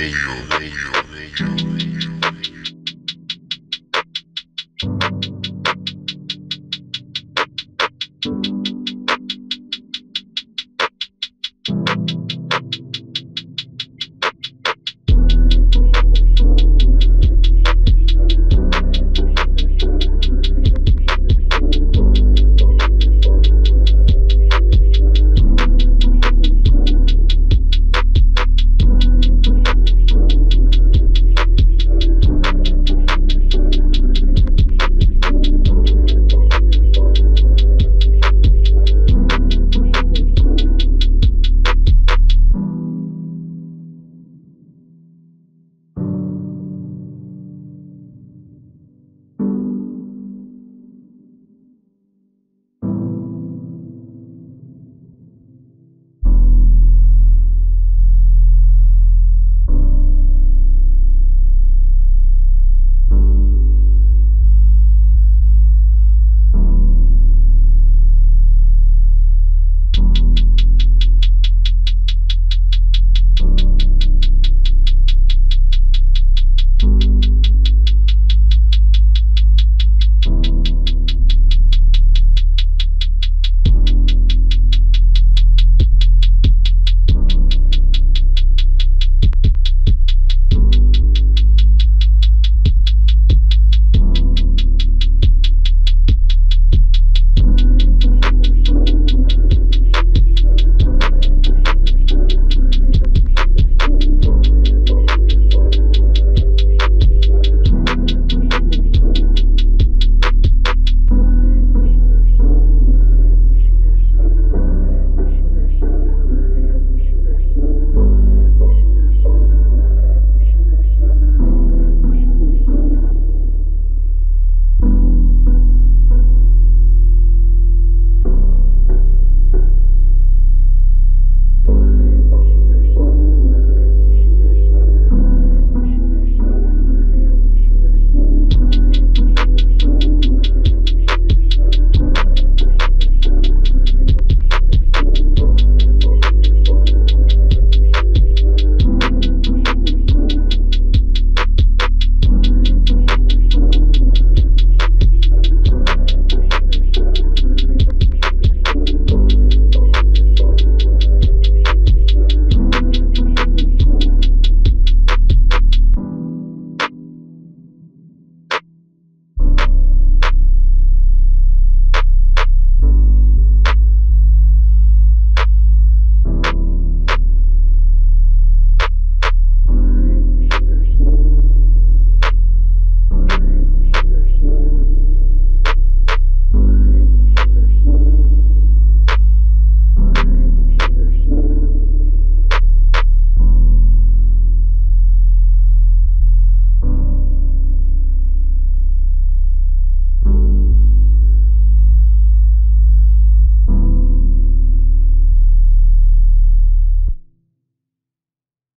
Radio.